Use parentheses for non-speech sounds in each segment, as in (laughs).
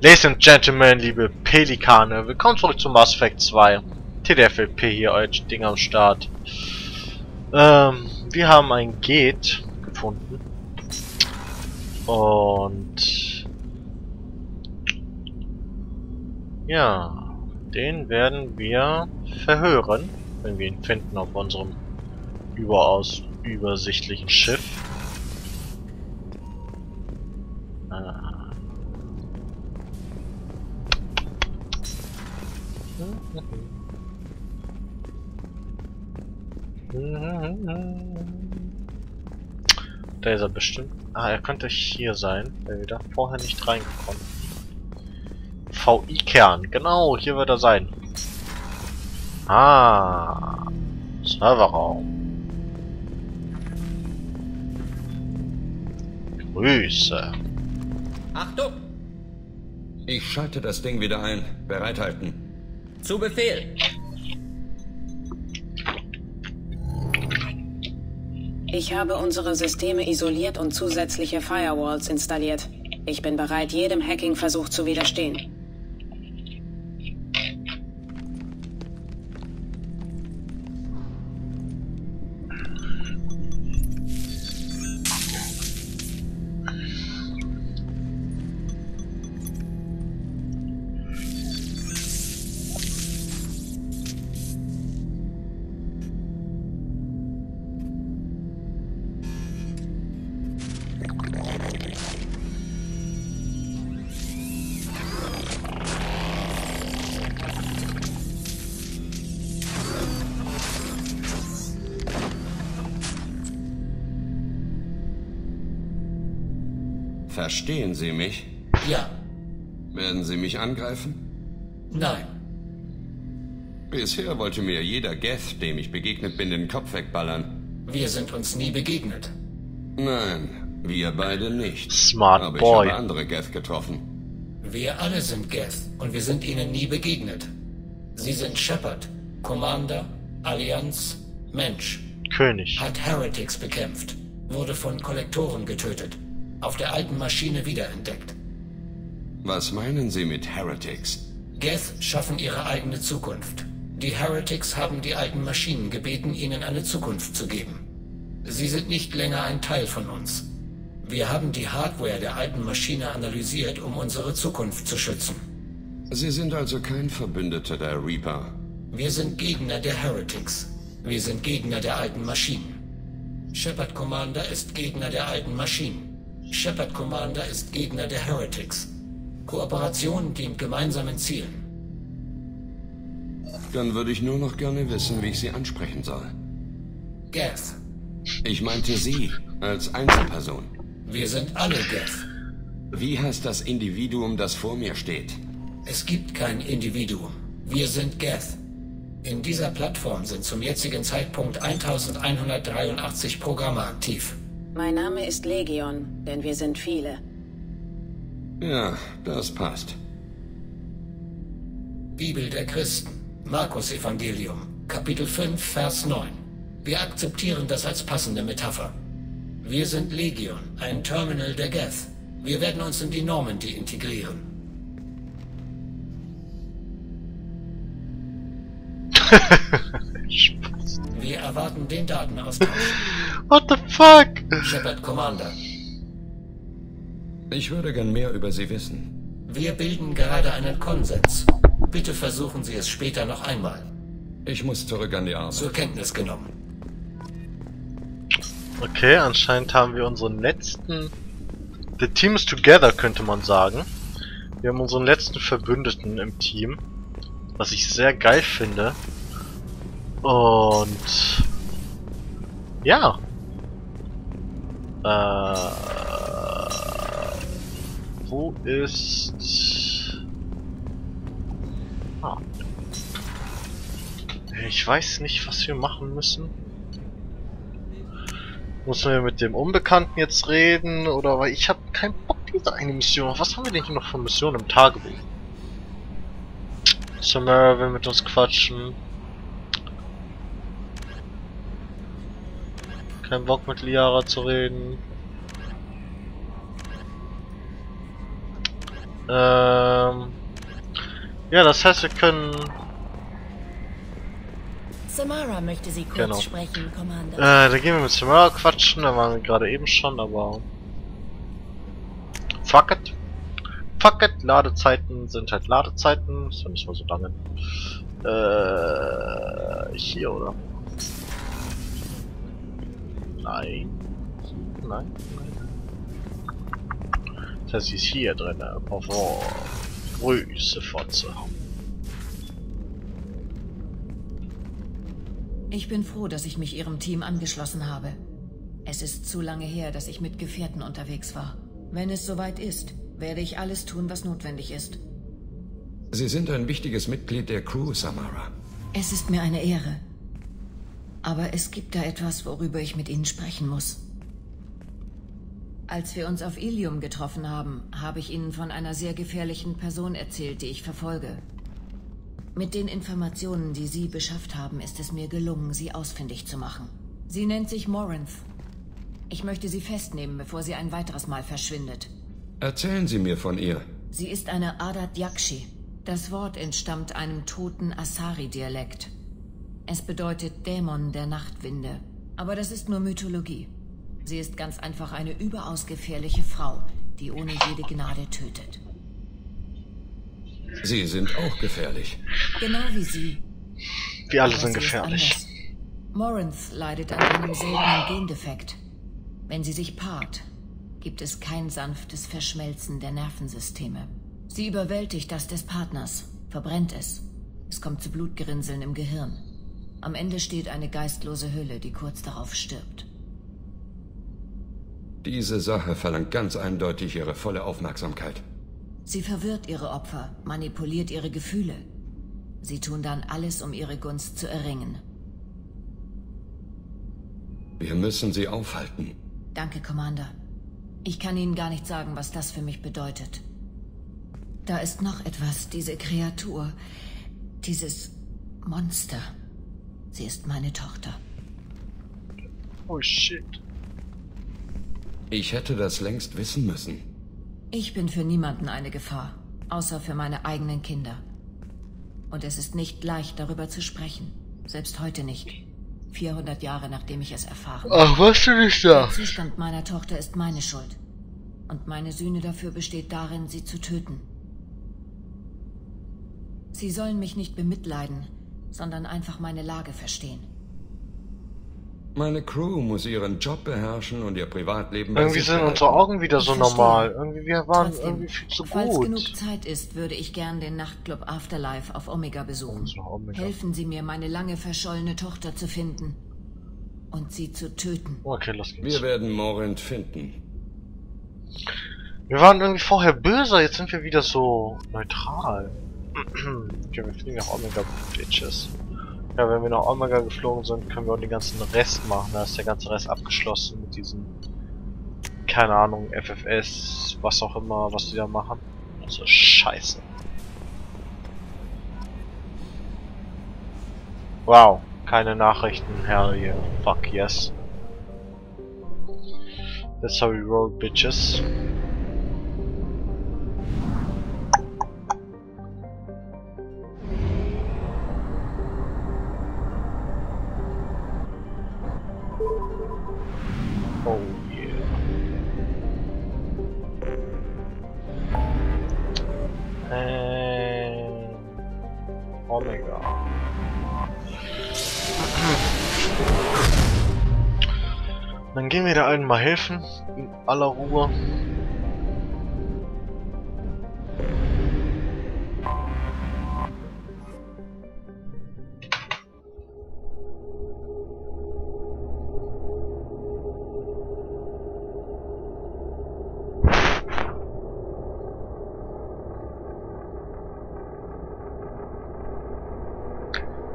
Ladies and Gentlemen, liebe Pelikane, willkommen zurück zu Mass Effect 2. TDFLP hier, euer Ding am Start. Ähm, wir haben ein Gate gefunden. Und... Ja, den werden wir verhören, wenn wir ihn finden auf unserem überaus übersichtlichen Schiff. Ah. Da ist er bestimmt. Ah, er könnte hier sein. Wäre wieder vorher nicht reingekommen. VI-Kern. Genau, hier wird er sein. Ah. Serverraum. Grüße. Achtung! Ich schalte das Ding wieder ein. Bereithalten. Zu Befehl! Ich habe unsere Systeme isoliert und zusätzliche Firewalls installiert. Ich bin bereit, jedem Hacking-Versuch zu widerstehen. Verstehen Sie mich? Ja. Werden Sie mich angreifen? Nein. Bisher wollte mir jeder Geth, dem ich begegnet bin, den Kopf wegballern. Wir sind uns nie begegnet. Nein, wir beide nicht. Smart Aber Boy. ich habe andere Geth getroffen. Wir alle sind Geth und wir sind ihnen nie begegnet. Sie sind Shepard, Commander, Allianz, Mensch. König. Hat Heretics bekämpft, wurde von Kollektoren getötet, auf der alten Maschine wiederentdeckt. Was meinen Sie mit Heretics? Geth schaffen ihre eigene Zukunft. Die Heretics haben die alten Maschinen gebeten, ihnen eine Zukunft zu geben. Sie sind nicht länger ein Teil von uns. Wir haben die Hardware der alten Maschine analysiert, um unsere Zukunft zu schützen. Sie sind also kein Verbündeter der Reaper. Wir sind Gegner der Heretics. Wir sind Gegner der alten Maschinen. Shepard Commander ist Gegner der alten Maschinen. Shepard Commander ist Gegner der Heretics. Kooperation dient gemeinsamen Zielen. Dann würde ich nur noch gerne wissen, wie ich Sie ansprechen soll. Geth. Ich meinte Sie als Einzelperson. Wir sind alle Geth. Wie heißt das Individuum, das vor mir steht? Es gibt kein Individuum. Wir sind Geth. In dieser Plattform sind zum jetzigen Zeitpunkt 1183 Programme aktiv. Mein Name ist Legion, denn wir sind viele. Ja, das passt. Bibel der Christen. Markus Evangelium. Kapitel 5, Vers 9. Wir akzeptieren das als passende Metapher. Wir sind Legion, ein Terminal der Geth. Wir werden uns in die Normandy integrieren. (laughs) (laughs) Erwarten den Datenaustausch. (laughs) What the fuck? Shepard Commander. Ich würde gern mehr über Sie wissen. Wir bilden gerade einen Konsens. Bitte versuchen Sie es später noch einmal. Ich muss zurück an die Arbeit. Zur Kenntnis genommen. Okay, anscheinend haben wir unseren letzten... The Team is together, könnte man sagen. Wir haben unseren letzten Verbündeten im Team. Was ich sehr geil finde. Und... Ja. Äh... Wo ist... Ah. Ich weiß nicht, was wir machen müssen. Muss man mit dem Unbekannten jetzt reden? Oder weil ich habe keinen Bock diese eine Mission. Was haben wir denn hier noch für Missionen im Tagebuch? Samara will mit uns quatschen. Kein Bock mit Liara zu reden. Ähm, ja, das heißt, wir können... Samara möchte Sie kurz Genau. sprechen, Commander. Äh, da gehen wir mit Samara quatschen, da waren wir gerade eben schon, aber... Fuck it. Fuck it, Ladezeiten sind halt Ladezeiten, ist ja nicht mal so lange. Äh, hier, oder? Nein. Nein, nein. Das heißt, sie ist hier drin. Auf oh, Grüße, Fotze. Ich bin froh, dass ich mich Ihrem Team angeschlossen habe. Es ist zu lange her, dass ich mit Gefährten unterwegs war. Wenn es soweit ist, werde ich alles tun, was notwendig ist. Sie sind ein wichtiges Mitglied der Crew, Samara. Es ist mir eine Ehre. Aber es gibt da etwas, worüber ich mit Ihnen sprechen muss. Als wir uns auf Ilium getroffen haben, habe ich Ihnen von einer sehr gefährlichen Person erzählt, die ich verfolge. Mit den Informationen, die Sie beschafft haben, ist es mir gelungen, sie ausfindig zu machen. Sie nennt sich Morinth. Ich möchte sie festnehmen, bevor sie ein weiteres Mal verschwindet. Erzählen Sie mir von ihr. Sie ist eine Adat Yakshi. Das Wort entstammt einem toten Asari-Dialekt. Es bedeutet Dämon der Nachtwinde. Aber das ist nur Mythologie. Sie ist ganz einfach eine überaus gefährliche Frau, die ohne jede Gnade tötet. Sie sind auch gefährlich. Genau wie Sie. Wir alle Aber sind gefährlich. Morinth leidet an einem seltenen Gendefekt. Wenn sie sich paart, gibt es kein sanftes Verschmelzen der Nervensysteme. Sie überwältigt das des Partners, verbrennt es. Es kommt zu Blutgerinnseln im Gehirn. Am Ende steht eine geistlose Hülle, die kurz darauf stirbt. Diese Sache verlangt ganz eindeutig Ihre volle Aufmerksamkeit. Sie verwirrt ihre Opfer, manipuliert ihre Gefühle. Sie tun dann alles, um ihre Gunst zu erringen. Wir müssen sie aufhalten. Danke, Commander. Ich kann Ihnen gar nicht sagen, was das für mich bedeutet. Da ist noch etwas, diese Kreatur, dieses Monster. Sie ist meine Tochter. Oh shit. Ich hätte das längst wissen müssen. Ich bin für niemanden eine Gefahr, außer für meine eigenen Kinder. Und es ist nicht leicht, darüber zu sprechen. Selbst heute nicht. 400 Jahre nachdem ich es erfahren habe. Ach, was du nicht Der da? Zustand meiner Tochter ist meine Schuld. Und meine Sühne dafür besteht darin, sie zu töten. Sie sollen mich nicht bemitleiden, sondern einfach meine Lage verstehen. Meine Crew muss ihren Job beherrschen und ihr Privatleben Irgendwie sind unsere Augen wieder so normal. Irgendwie, wir waren Trotzdem, irgendwie viel zu falls genug gut. Zeit ist, würde ich gern den Nachtclub Afterlife auf Omega besuchen. Omega. Helfen Sie mir, meine lange verschollene Tochter zu finden und sie zu töten. Okay, los geht's. Wir werden Morent finden. Wir waren irgendwie vorher böse, jetzt sind wir wieder so neutral. Okay, wir fliegen nach Omega, Bitches. Ja, wenn wir nach Omega geflogen sind, können wir auch den ganzen Rest machen. Da ist der ganze Rest abgeschlossen mit diesen, keine Ahnung, FFS, was auch immer, was die da machen. Also scheiße. Wow, keine Nachrichten, hell yeah, fuck yes. That's how we roll, bitches. Mal helfen. In aller Ruhe.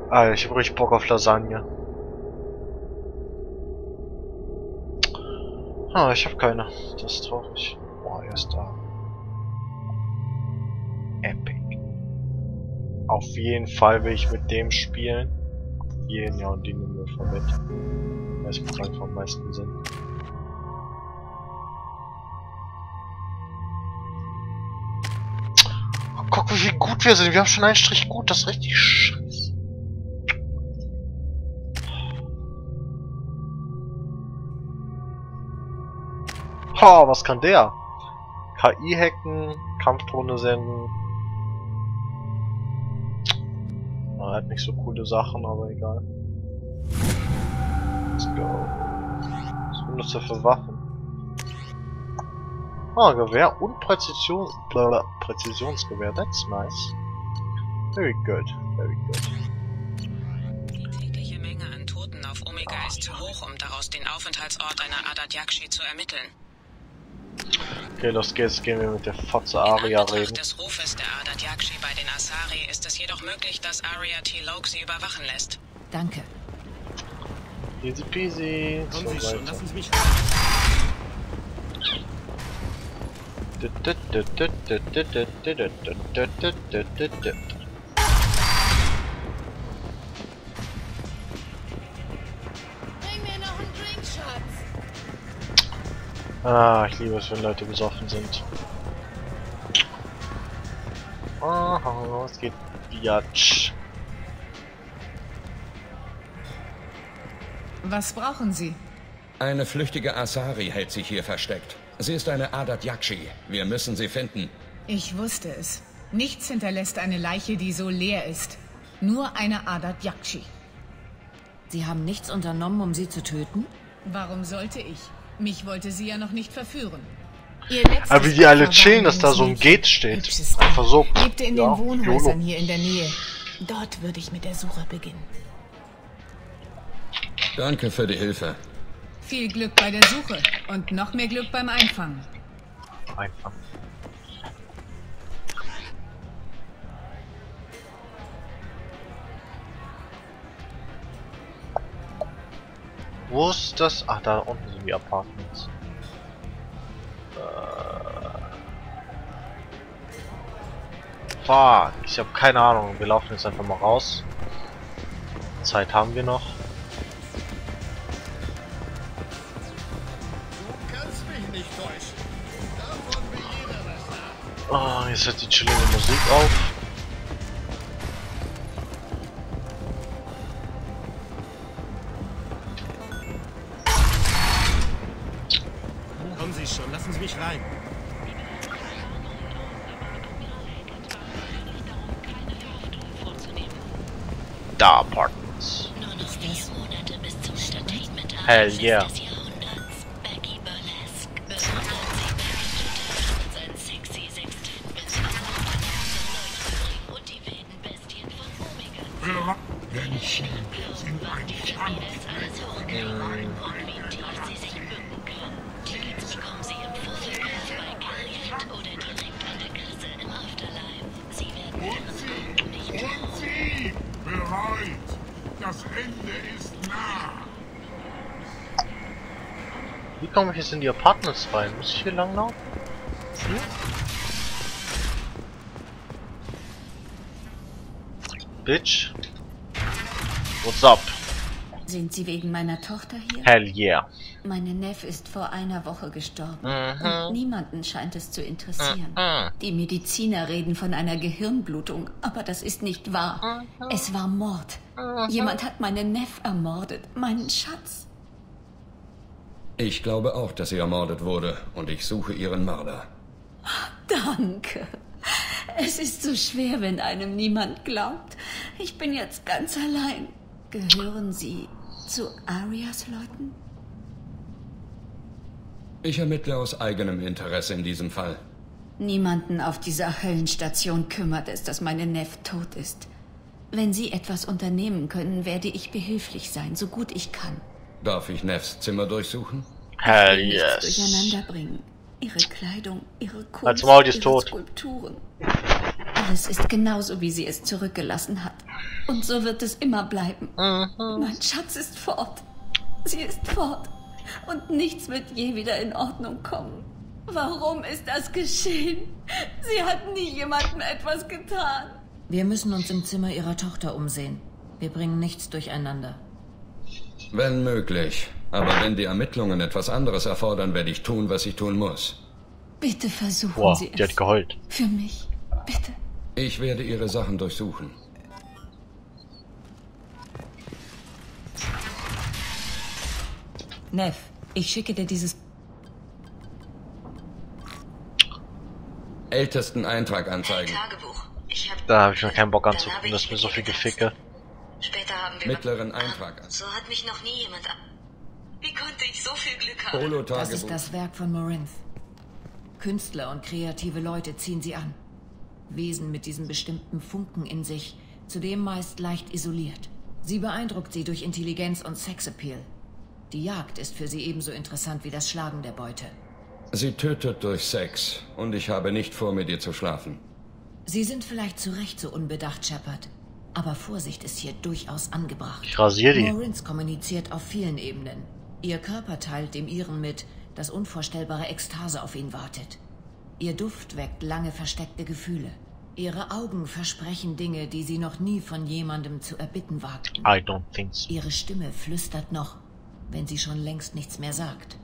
Alter, ich hab richtig Bock auf Lasagne. Ah, ich hab keine. Das ist traurig. Boah, er ist da. Epic. Auf jeden Fall will ich mit dem spielen. Jeden ja und die nehmen wir voll mit. Das macht einfach am meisten Sinn. Guck, wie gut wir sind. Wir haben schon einen Strich gut. Das ist richtig scheiße. Ha, was kann der? KI hacken, Kampfdrohne senden. Er hat nicht so coole Sachen, aber egal. Let's go. Was benutzt er für Waffen? Ah, Gewehr und Präzision, blablabla, Präzisionsgewehr. That's nice. Very good, very good. Die tägliche Menge an Toten auf Omega ist zu hoch, um daraus den Aufenthaltsort einer Adat Yakshi zu ermitteln. Okay, los geht's. Gehen wir mit der Fotze Aria reden. des Rufes der Adat Yakshi bei den Asari ist es jedoch möglich, dass Aria T. Loke sie überwachen lässt. Danke. Easy peasy. Kommen So Sie schon, lassen Sie mich Ah, ich liebe es, wenn Leute besoffen sind. Aha, es geht Biatsch. Was brauchen Sie? Eine flüchtige Asari hält sich hier versteckt. Sie ist eine Adat Yakshi. Wir müssen sie finden. Ich wusste es. Nichts hinterlässt eine Leiche, die so leer ist. Nur eine Adat Yakshi. Sie haben nichts unternommen, um sie zu töten? Warum sollte ich? Mich wollte sie ja noch nicht verführen. Ihr letztes Aber wie die alle chillen, dass da so ein. Gate steht. Einfach so. Lebte in Ja, den Wohnhäusern hier in der Nähe. Dort würde ich mit der Suche beginnen. Danke für die Hilfe. Viel Glück bei der Suche und noch mehr Glück beim Einfangen. Einfach. Wo ist das? Ach, da unten sind die Apartments. Äh. Fuck, ich habe keine Ahnung. Wir laufen jetzt einfach mal raus. Zeit haben wir noch. Oh, jetzt hört die chillige Musik auf. Bestien von Omega. Menschen sind ein Spielers Das Ende ist nah. Wie komme ich jetzt in die Apartments rein? Muss ich hier lang laufen? Hier? Bitch. What's up? Sind Sie wegen meiner Tochter hier? Hell yeah. Meine Neff ist vor einer Woche gestorben. Mhm. Und niemanden scheint es zu interessieren. Mhm. Die Mediziner reden von einer Gehirnblutung, aber das ist nicht wahr. Es war Mord. Jemand hat meine Neff ermordet, meinen Schatz. Ich glaube auch, dass sie ermordet wurde und ich suche ihren Mörder. Danke. Es ist so schwer, wenn einem niemand glaubt. Ich bin jetzt ganz allein. Gehören Sie zu Arias Leuten? Ich ermittle aus eigenem Interesse in diesem Fall. Niemanden auf dieser Höllenstation kümmert es, dass meine Neff tot ist. Wenn Sie etwas unternehmen können, werde ich behilflich sein, so gut ich kann. Darf ich Neffs Zimmer durchsuchen? Hell yes. durcheinander bringen. Ihre Kleidung, ihre Kunst, Als Maul, ist ihre tot. Skulpturen. Alles ist genauso, wie sie es zurückgelassen hat. Und so wird es immer bleiben. Mein Schatz ist fort. Sie ist fort. Und nichts wird je wieder in Ordnung kommen. Warum ist das geschehen? Sie hat nie jemandem etwas getan. Wir müssen uns im Zimmer ihrer Tochter umsehen. Wir bringen nichts durcheinander. Wenn möglich. Aber wenn die Ermittlungen etwas anderes erfordern, werde ich tun, was ich tun muss. Bitte versuchen Boah, Sie die hat es. geheult. Für mich. Bitte. Ich werde Ihre Sachen durchsuchen. Nev, ich schicke dir dieses... Ältesten Eintrag anzeigen. Hab Da habe ich mir keinen Bock anzugucken, das ist mir so viel. Geficke. Später haben wir Mittleren Eintrag an. So hat mich noch nie jemand an. Wie konnte ich so viel Glück haben? Das ist das Werk von Morinth. Künstler und kreative Leute ziehen sie an. Wesen mit diesem bestimmten Funken in sich, zudem meist leicht isoliert. Sie beeindruckt sie durch Intelligenz und Sexappeal. Die Jagd ist für sie ebenso interessant wie das Schlagen der Beute. Sie tötet durch Sex. Und ich habe nicht vor, mit ihr zu schlafen. Sie sind vielleicht zu Recht so unbedacht, Shepard. Aber Vorsicht ist hier durchaus angebracht. Ich rasiere die. Morinth kommuniziert auf vielen Ebenen. Ihr Körper teilt dem ihren mit, dass unvorstellbare Ekstase auf ihn wartet. Ihr Duft weckt lange versteckte Gefühle. Ihre Augen versprechen Dinge, die sie noch nie von jemandem zu erbitten wagten. I don't think so. Ihre Stimme flüstert noch, wenn sie schon längst nichts mehr sagt.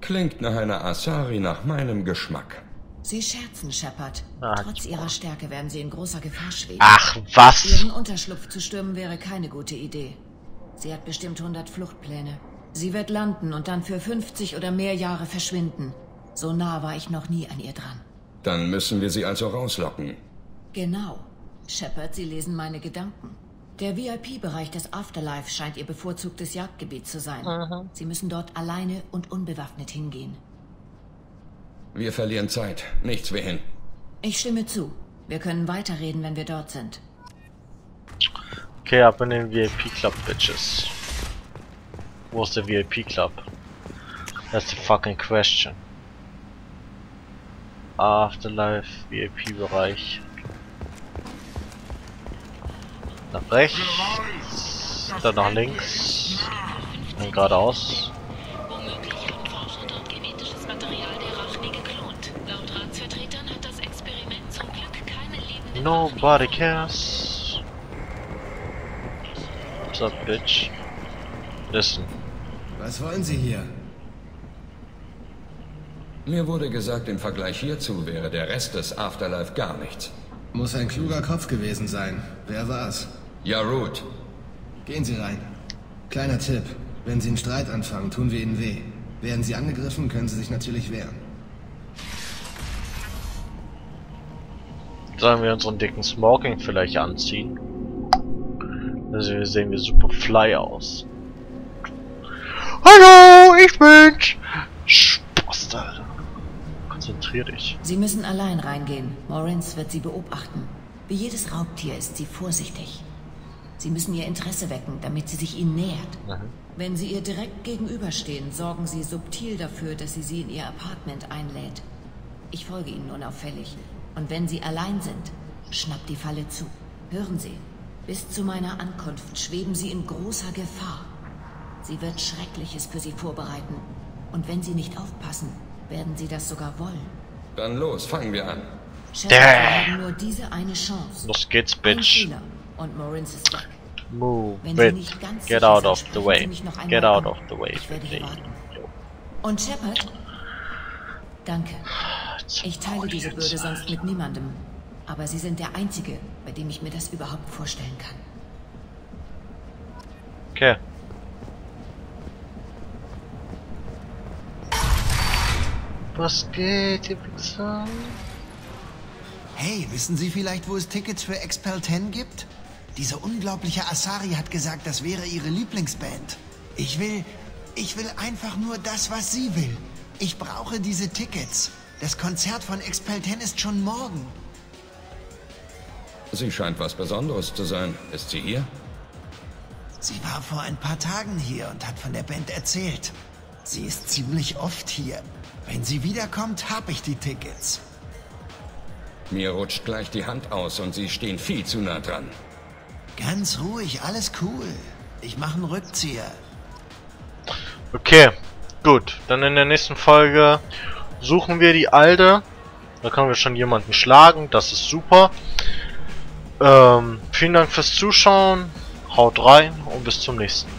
Klingt nach einer Asari nach meinem Geschmack. Sie scherzen, Shepard. Ah, Trotz ihrer Stärke werden sie in großer Gefahr schweben. Ach, was? Ihren Unterschlupf zu stürmen wäre keine gute Idee. Sie hat bestimmt 100 Fluchtpläne. Sie wird landen und dann für 50 oder mehr Jahre verschwinden. So nah war ich noch nie an ihr dran. Dann müssen wir sie also rauslocken. Genau. Shepard, Sie lesen meine Gedanken. Der VIP-Bereich des Afterlife scheint Ihr bevorzugtes Jagdgebiet zu sein. Sie müssen dort alleine und unbewaffnet hingehen. Wir verlieren Zeit. Nichts wie hin. Ich stimme zu. Wir können weiterreden, wenn wir dort sind. Okay, ab in den VIP-Club, Bitches. Wo ist der VIP-Club? That's the fucking question. Afterlife, VIP-Bereich. Nach rechts, dann nach links, dann geradeaus. Womöglich haben Forscher dort genetisches Material der Rachni geklont. Laut Ratsvertretern hat das Experiment zum Glück keine lebenden Nobody cares. What's up, bitch? Listen. Was wollen Sie hier? Mir wurde gesagt, im Vergleich hierzu wäre der Rest des Afterlife gar nichts. Muss ein kluger Kopf gewesen sein. Wer war's? Ja, Root. Gehen Sie rein. Kleiner Tipp. Wenn Sie einen Streit anfangen, tun wir Ihnen weh. Werden Sie angegriffen, können Sie sich natürlich wehren. Sollen wir unseren dicken Smoking vielleicht anziehen? Also wir sehen wir super fly aus. Hallo, ich bin's! Spaß, Alter. Konzentrier dich. Sie müssen allein reingehen. Morinth wird Sie beobachten. Wie jedes Raubtier ist sie vorsichtig. Sie müssen ihr Interesse wecken, damit sie sich ihnen nähert. Mhm. Wenn Sie ihr direkt gegenüberstehen, sorgen Sie subtil dafür, dass sie Sie in Ihr Apartment einlädt. Ich folge Ihnen unauffällig. Und wenn Sie allein sind, schnappt die Falle zu. Hören Sie, bis zu meiner Ankunft schweben Sie in großer Gefahr. Sie wird Schreckliches für Sie vorbereiten. Und wenn Sie nicht aufpassen, werden Sie das sogar wollen. Dann los, fangen wir an. Shepard, wir Damn. haben nur diese eine Chance. Los geht's, Bitch. Und Morinth ist weg. Move Wenn Sie it. nicht ganz Get out of the way. Get out of the way. Ich werde hier Lee. warten. Und Shepard? Danke. Ich teile diese Bürde sonst mit niemandem. Aber Sie sind der Einzige, bei dem ich mir das überhaupt vorstellen kann. Okay. Was geht, ihr Wichser? Hey, wissen Sie vielleicht, wo es Tickets für Expel 10 gibt? Diese unglaubliche Asari hat gesagt, das wäre ihre Lieblingsband. Ich will, ich will einfach nur das, was sie will. Ich brauche diese Tickets. Das Konzert von Expel 10 ist schon morgen. Sie scheint was Besonderes zu sein. Ist sie hier? Sie war vor ein paar Tagen hier und hat von der Band erzählt. Sie ist ziemlich oft hier. Wenn sie wiederkommt, hab ich die Tickets. Mir rutscht gleich die Hand aus und Sie stehen viel zu nah dran. Ganz ruhig, alles cool. Ich mache einen Rückzieher. Okay, gut. Dann in der nächsten Folge suchen wir die Alte. Da können wir schon jemanden schlagen. Das ist super. Ähm, vielen Dank fürs Zuschauen. Haut rein und bis zum nächsten Mal.